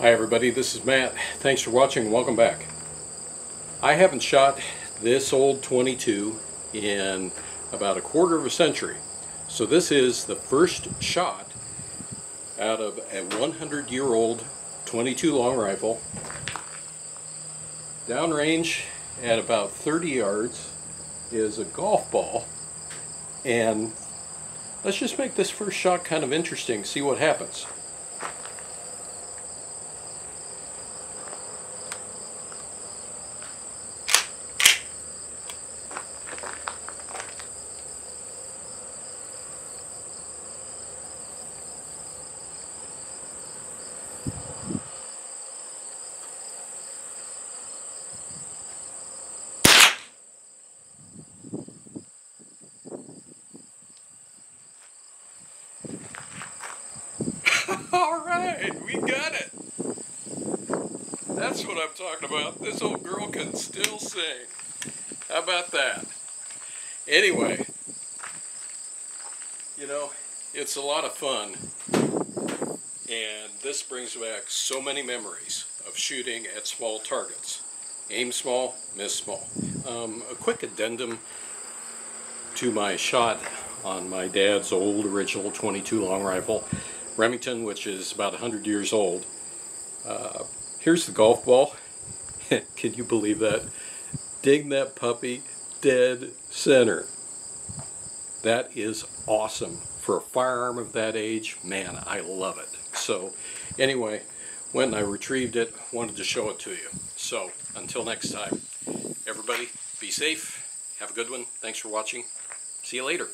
Hi everybody, this is Matt. Thanks for watching and welcome back. I haven't shot this old 22 in about a quarter of a century. So this is the first shot out of a 100 year old 22 long rifle. Downrange at about 30 yards is a golf ball and let's just make this first shot kind of interesting, see what happens. Right, we got it. That's what I'm talking about. This old girl can still sing. How about that? Anyway, you know, it's a lot of fun. And this brings back so many memories of shooting at small targets. Aim small, miss small. Um, a quick addendum to my shot on my dad's old original 22 long rifle. Remington, which is about 100 years old. Uh, here's the golf ball. Can you believe that? Dig that puppy dead center. That is awesome. For a firearm of that age, man, I love it. So, anyway, went and I retrieved it, wanted to show it to you. So, until next time, everybody, be safe, have a good one, thanks for watching, see you later.